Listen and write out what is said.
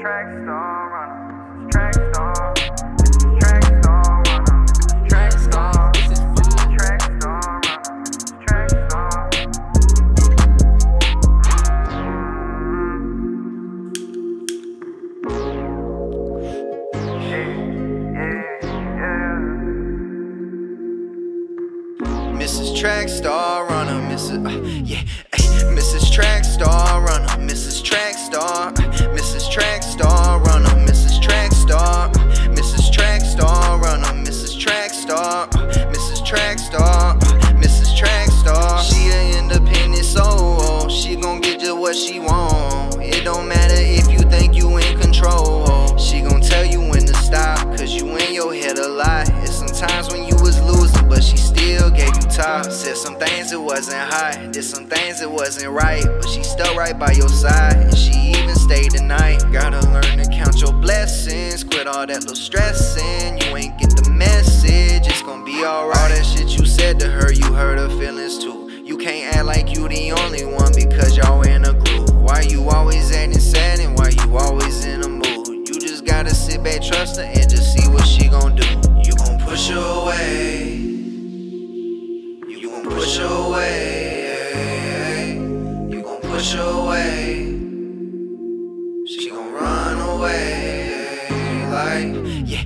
Track star runner. Track star. Mrs. Track Star Runner, Mrs. Uh, yeah, ay, Mrs. Track Star Runner, Track Star, Mrs. Track Star. She a independent soul, she gon' get just what she want. It don't matter if you think you in control. She gon' tell you when to stop, cause you in your head a lot. It's sometimes when you was losing, but she still gave you top. Said some things that wasn't hot, did some things that wasn't right, but she still right by your side. And she even stayed the night. Gotta learn to count your blessings, quit all that little stressing. You back, trust her, and just see what she gon' do. You gon' push her away. You gon' push her away. You gon' push her away. She gon' run away. Like, yeah,